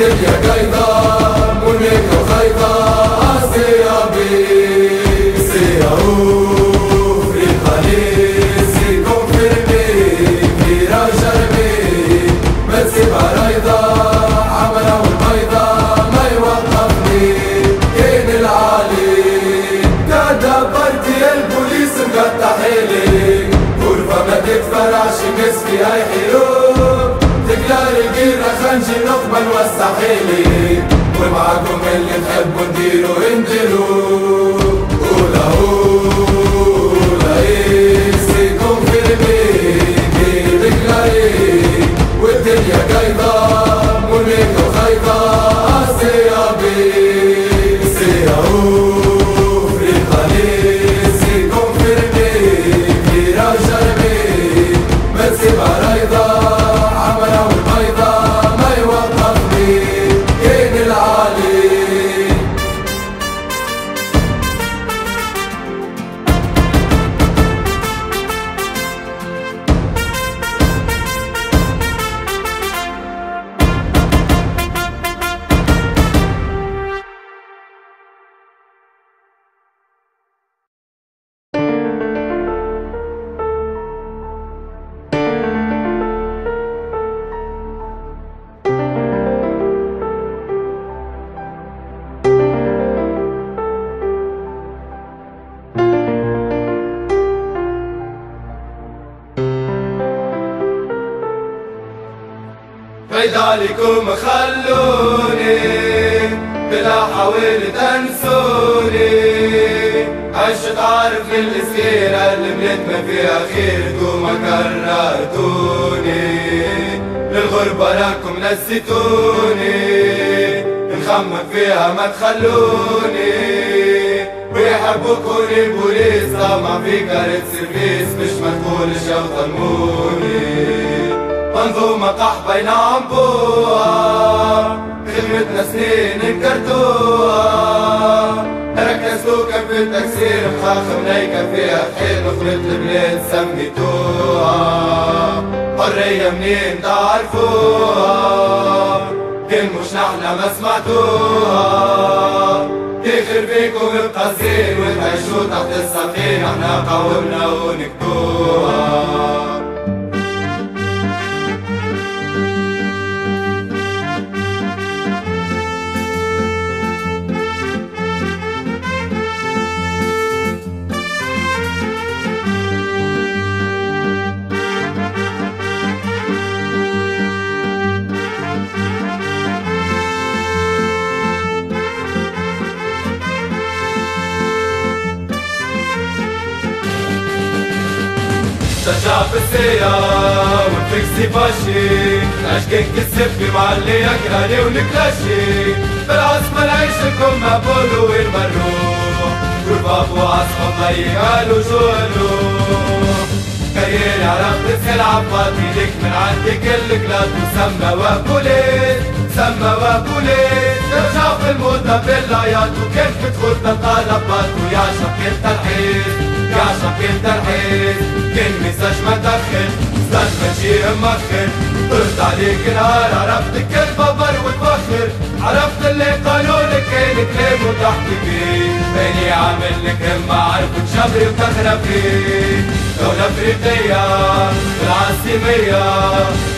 والدنيا حلوين ومعاكم اللي تحبوا نديروا انديروا عليكم خلوني بلا حاول تنسوني. عشت عارف السيرة اللي بنتمى فيها خير دوما كرهتوني. للغربة لكم نسيتوني نخمم فيها ما تخلوني. ويحبوكوا البوليس طمع في كارت سيرفيس مش ما تقولش يا ظلموني منظومة قح بين خدمتنا سنين انكرتوها ركزتوا كيف التكسير مخاخ منيكة فيها حين نخلط البلاد سميتوها. حرية منين تعرفوها؟ كان مش نحنا ما سمعتوها. يخر فيكم بقصير وتعيشوا تحت السفينة إحنا قاومنا ونكتوها. شجع في السيارة وفيكسي فاشي عشقك كسبي مع اللي يكرهني ونكلاشي. نعيش لكم مقبول وين ما نروح غربة وعاصمة ضيق قالوا جولو كريري عرفت عباطي ليك من عندي كل كلاد وسمى وبوليت سمى وبوليت ترجع في الموتى باللايات وكيف بتخد الطلبات ويعشق التلحيس يعشق التلحيس كان مساج ما دخل أستاذ ماشي مأخر طرت عليك نهار عرفت كل بابر وتفخر عرفت اللي قالوا لك كان كلام وتحكي فيه بيني عامل لك ما عرفت شبري وتخربي دولة فريدية العاصمية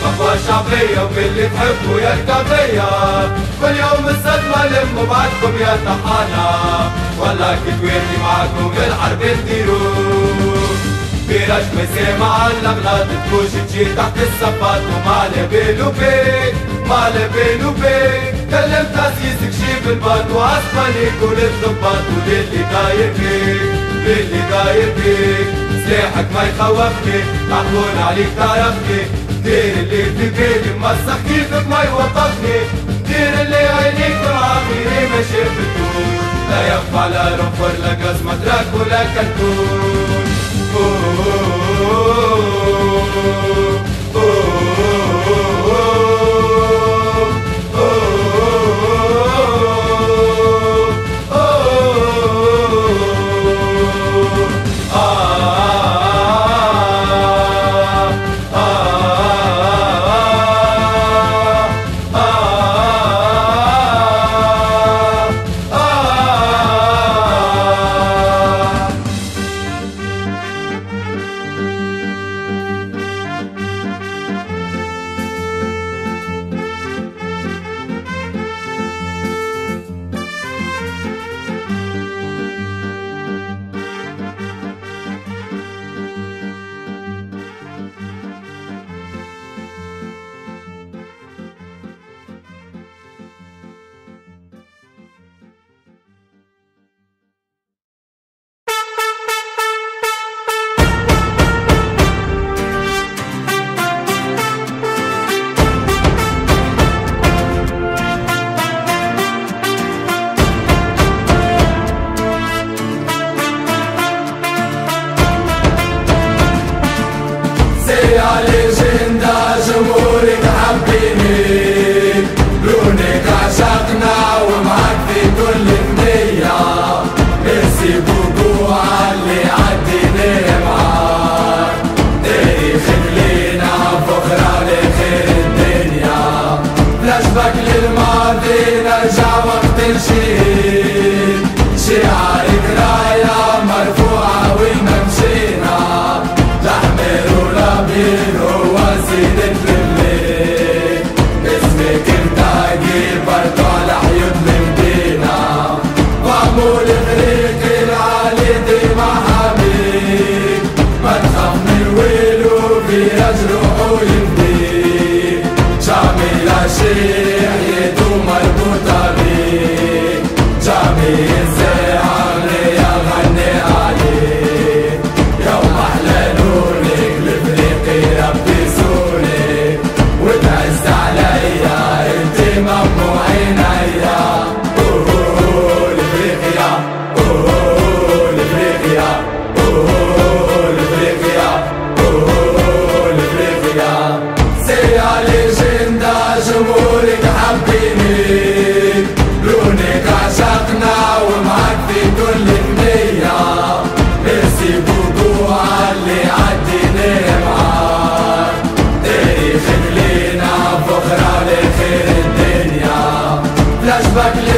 مقوى شعبية وباللي تحبوا يركب بيا كل يوم الصدمة لموا بعدكم يا طحانة والله كتويتي معاكم الحرب نديروا بيرش مسي مع الأغلاط تبوش تجي تحت الصفات وما بين وبين ما بين وبين. كلم تأسيسك شي بالباط وعصباني كل الضباط وللي داير فيك للي داير فيك. سلاحك ما يخوفني محمول عليك تعرفني. دير اللي في بالي مسخ كيفك ما يوقفني. دير اللي عينيك وعامري ما شفتوش لا رفر لا قز مدرك ولا كلكون That's back back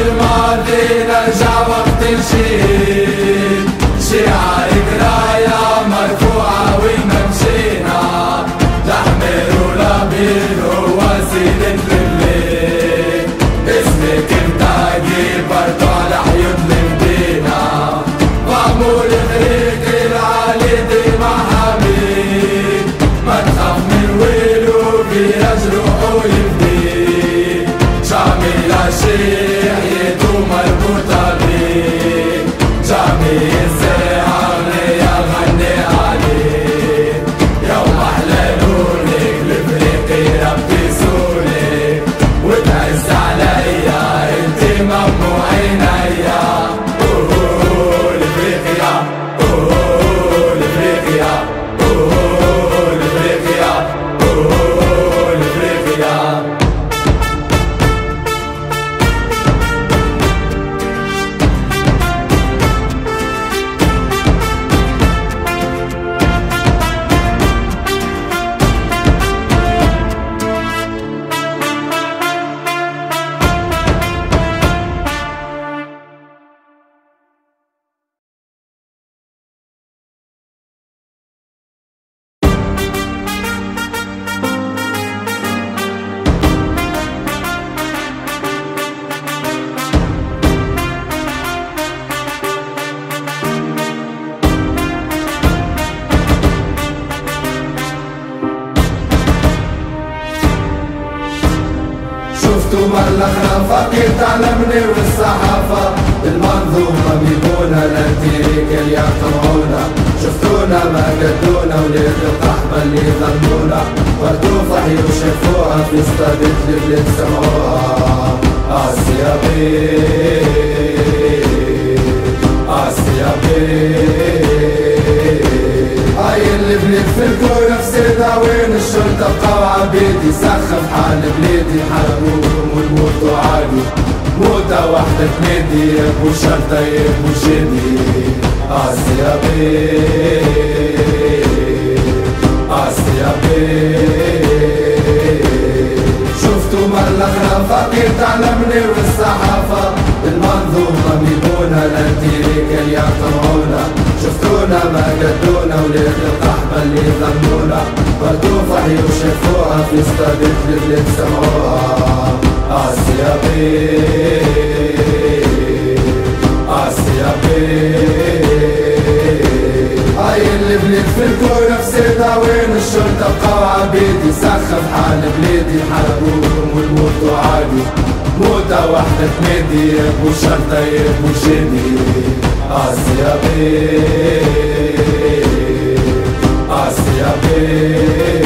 بلد تيريك يعطونا شفتونا ما قدونا وليد القحبة اللي ظنونا. بردو فحي وشافوها في استاد اللي سمعوها عالسيابي عالسيابي هاي اللي بليت في الكورة في وين الشرطة بقاو عبيدي سخف حال بليدي حاربوهم ويموتوا عادي موتة واحدة تنادي يا ابو شرطة يا ابو جدي عسيا بيه عسيا بيه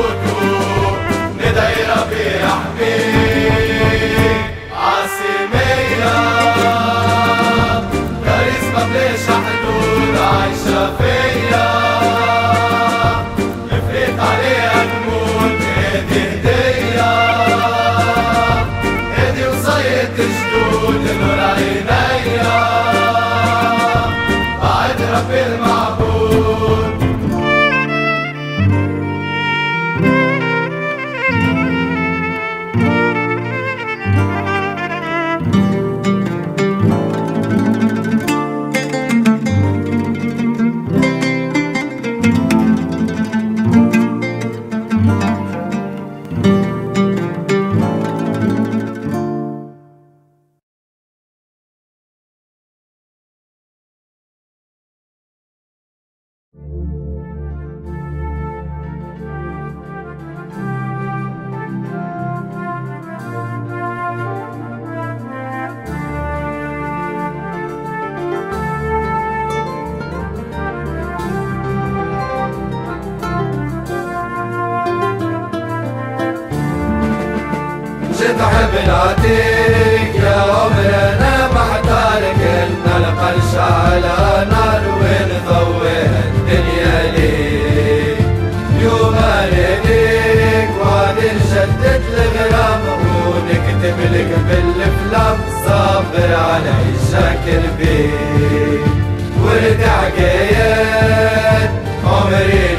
would نشدد الغرام ونكتب لك بالفلام صابر على عيشك بيك ورد عقيد عمري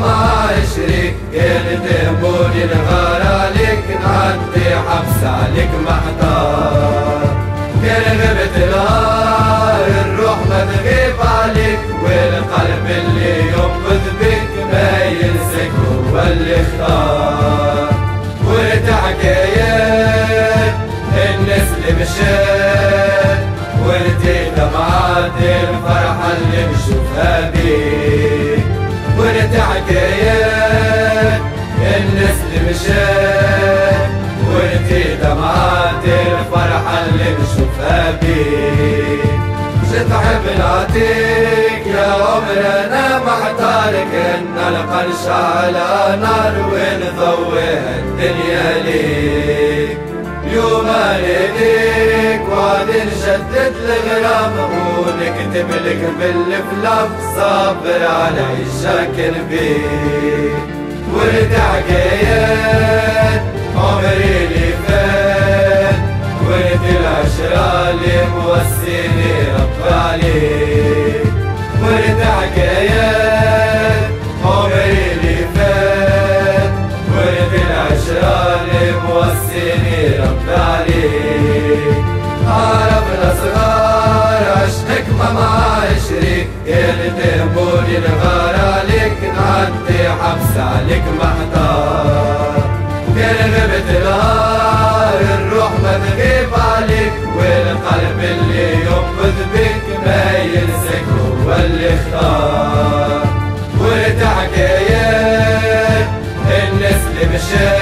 ما مع شريك كان تهموني نغار عليك نعدي حبس عليك محتار. كان غبت نهار الروح ما تغيب عليك. والقلب اللي ينبض بك ما ينسك هو اللي اختار. وتحكايات الناس اللي مشات ورتي دمعات الفرحة اللي نشوفها بيك حكايات الناس اللي مشات ورتي دمعات الفرحة اللي نشوفها بيك جيت العتيق يا عمر أنا محتارك إن القرش على نار ونضوي الدنيا ليك يوم ليك وعد نشدد الغرام. ونكتب لك بالفلام صابر على عيشك بيك ورد عقيد عمري اللي فات. ورد العشرة اللي موسيني رب عليك. ورد عقيد عمري اللي موسيني رب عليك عرفنا صغار عشقك ما مع شريك كان تهموني نغار عليك نعدي حبس عليك محتار. كان غبت نهار الروح ما تغيب عليك. والقلب اللي ينبض بك ما ينسك هو اللي اختار وتحكايات الناس اللي مشات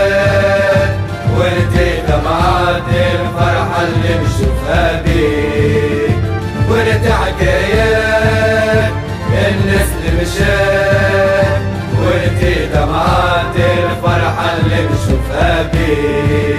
نشوفها بيك ورتي حكايات اللي مشات ورتي دمعات الفرحة اللي نشوفها بيك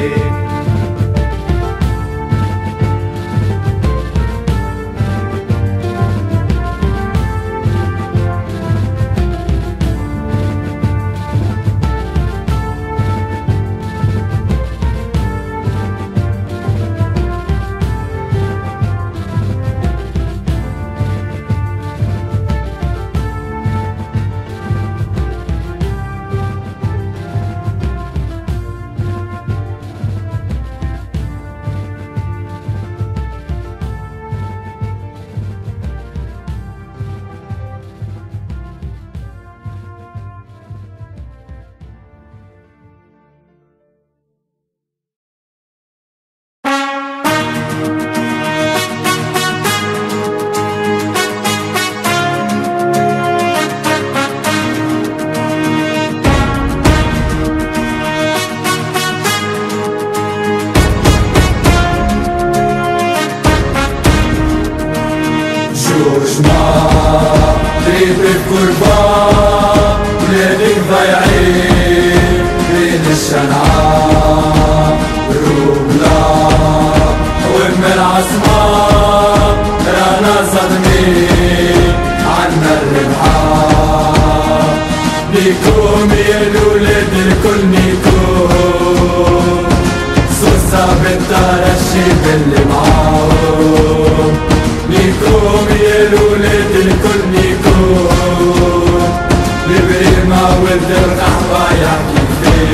الكربة ولادك ضايعين بين الشنعاء والرملة ومن العاصمة رانا صدمين عنا الربحة. نيكم يا الولاد الكل نيكم سوسة بالدار الشيب اللي معاهم. نيكم يا الولاد الكل نيكم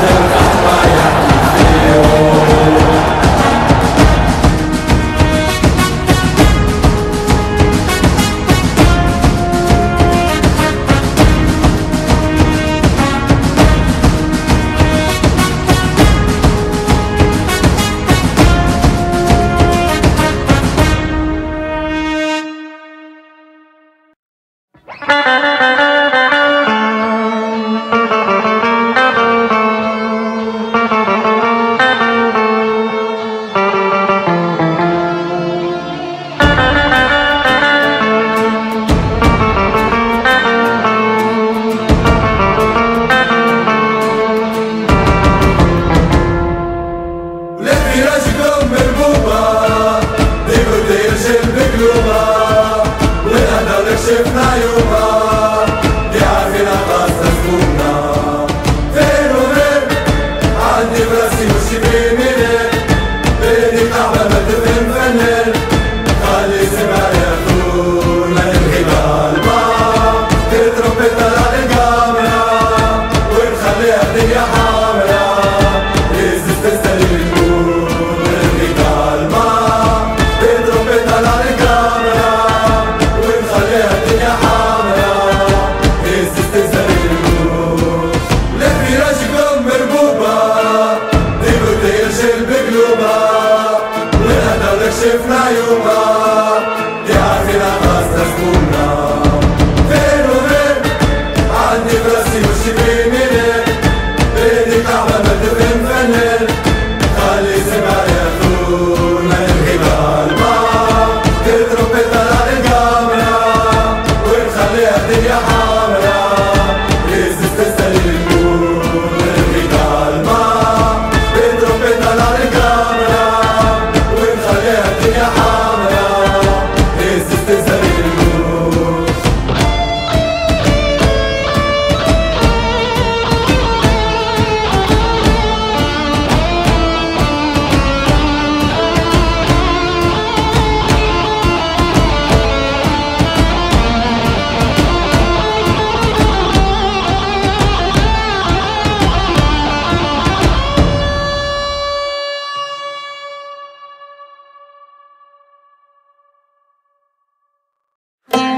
감사합니다.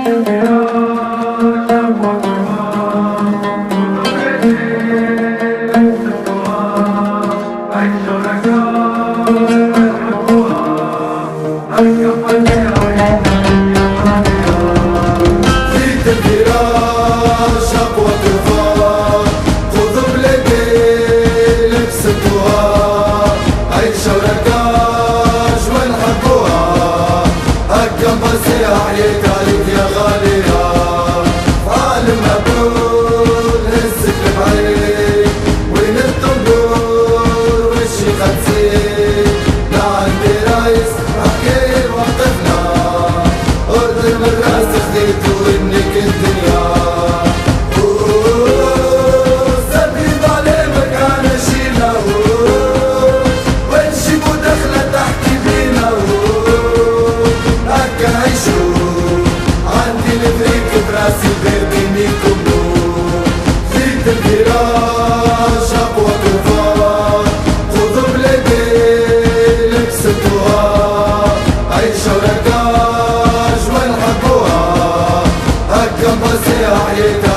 الكربة ولادك ضايعين بين الشنعاء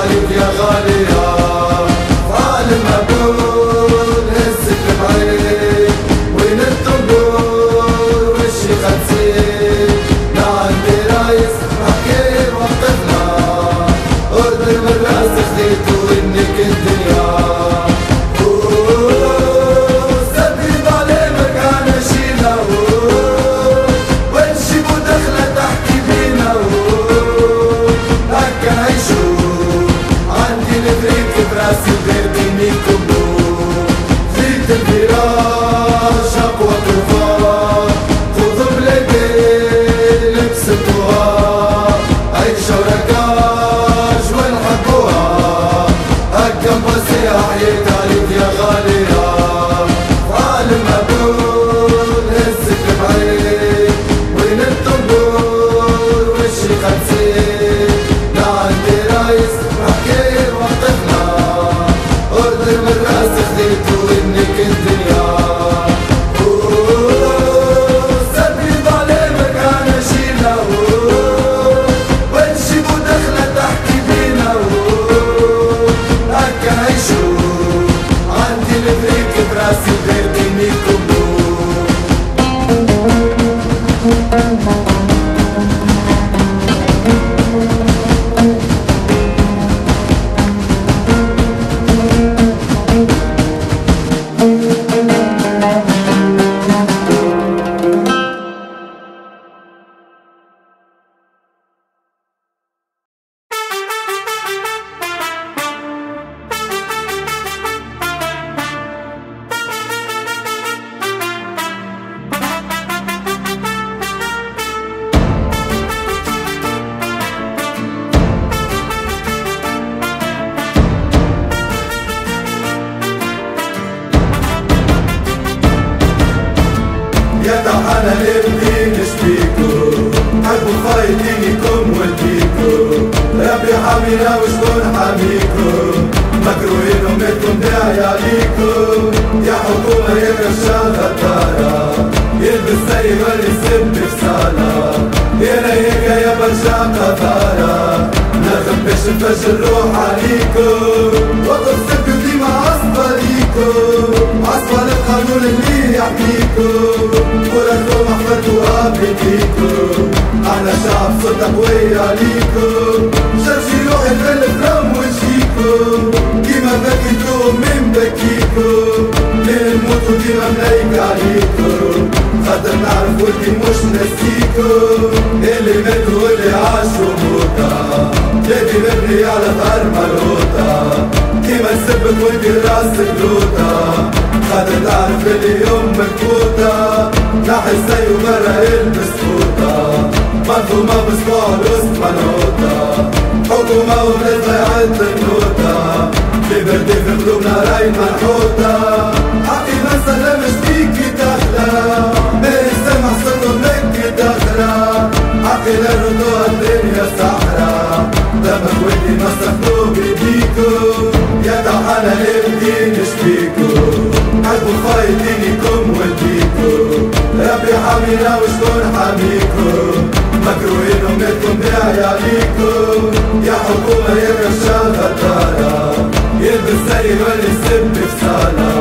يحميكم ولكم احفرتوا بيديكم أنا شعب سلطة قوية عليكم شرشي روحي الفيلم وجهيكم كيما بكيتوا من بكيكم. لين نموتوا ديما ملايك عليكم. خاطر نعرف ولدي مش نسيكم. اللي ماتوا واللي عاشوا موتا بلادي مبني على ثار ملوطة. كيما نسبك وانتي راسك لوطة خاطر تعرف اللي يوم مكبوتة نحي زي وبرا البسكوتة منظومة بسبوع الوسط منوطة حكومة وبلاد ضيعت النوتة في بردي في قلوبنا رأي منحوتة حقي ما سلمش فيكي داخلة ما يسمع صوتهم لك داخلة حقي للرضوع الدنيا صحراء دمك ودي ما سخنوا بيديكم يا طحنة ابدي نشفيكم حبوا خايدينكم وديكم ربي حامينا وشكون حاميكم مكروهين ومتكم داعي عليكم يا حكومة يا كرشان غدارة يلبس زي ما يسب في صالة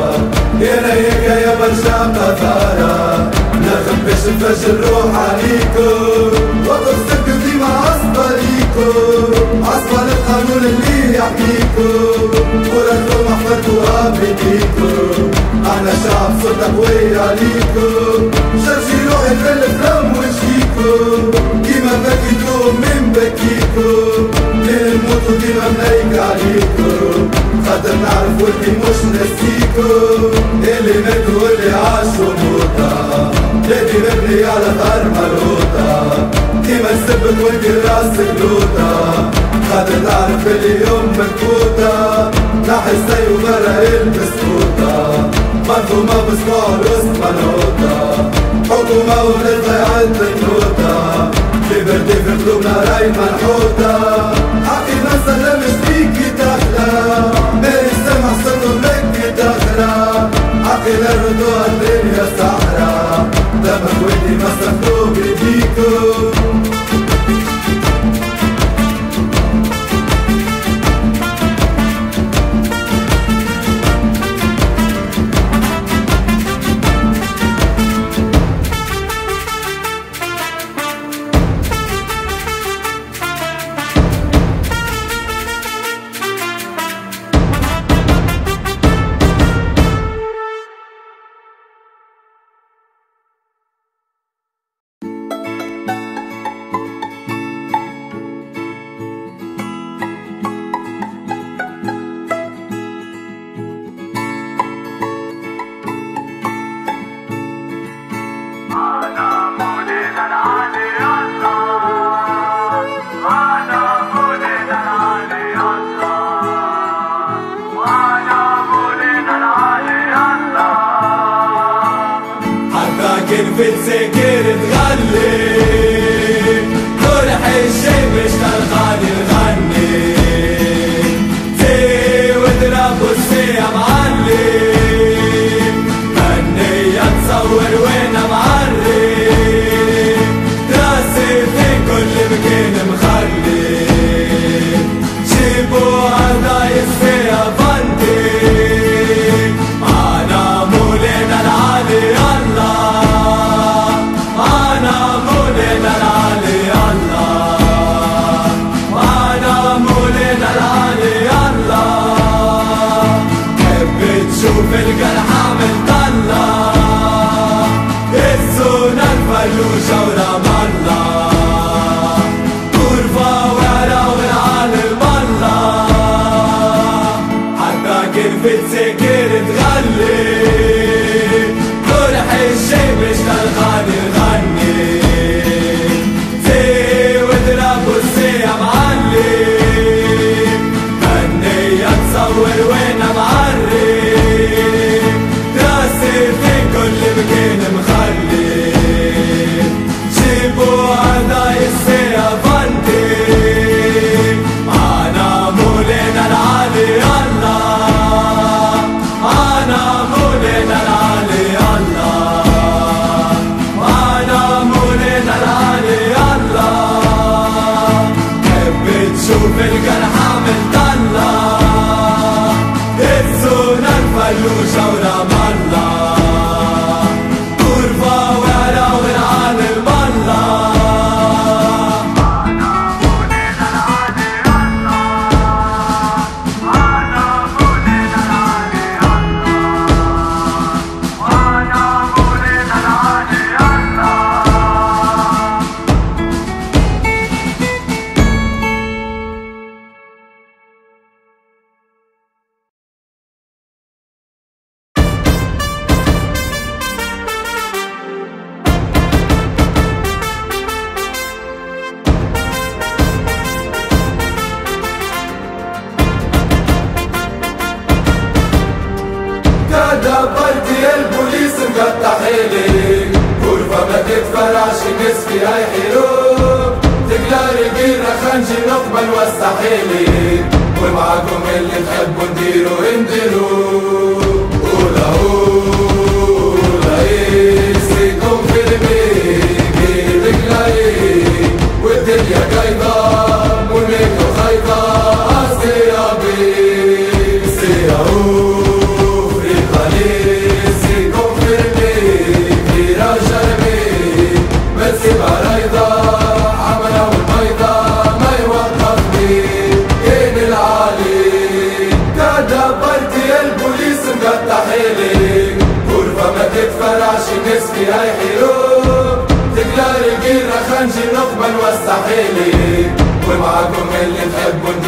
شعب سلطة قوية عليكم شرشي روحي الفيلم وجهيكم كيما بكيتوا من بكيكم لين نموتوا ديما ملايك عليكم خاطر نعرف ولدي مش نسيكم اللي ماتوا واللي عاشوا موتا بلادي مبني على ثار ملوطة كيما نسبك وانتي راسك لوطة خاطر تعرف اللي يوم زي وبرا البسكوتة منظومة بسبوع الوسط منوطة حكومة وبلاد ضيعت النوتة في بردي في قلوبنا راي منحوتة. حقي ما سلمش فيكي داخلة ما يسمع صوتهم لك داخلة حقي للرضوع الدنيا صحراء. دمك ودي ما سخنوا بيديكم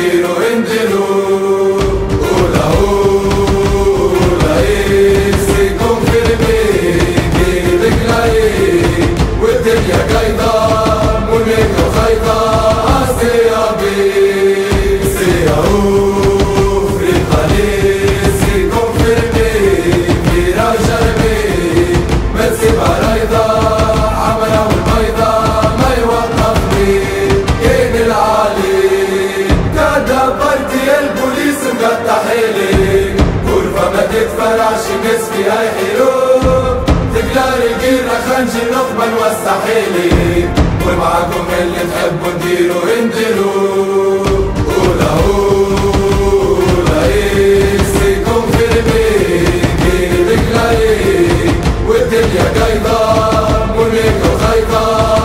quiero entero والسحيل ومعاكم اللي تحبوا نديروا انديروا قولا قولا ايسيكم في المين جيلك لايك والدنيا جايضة مونيكو خايضة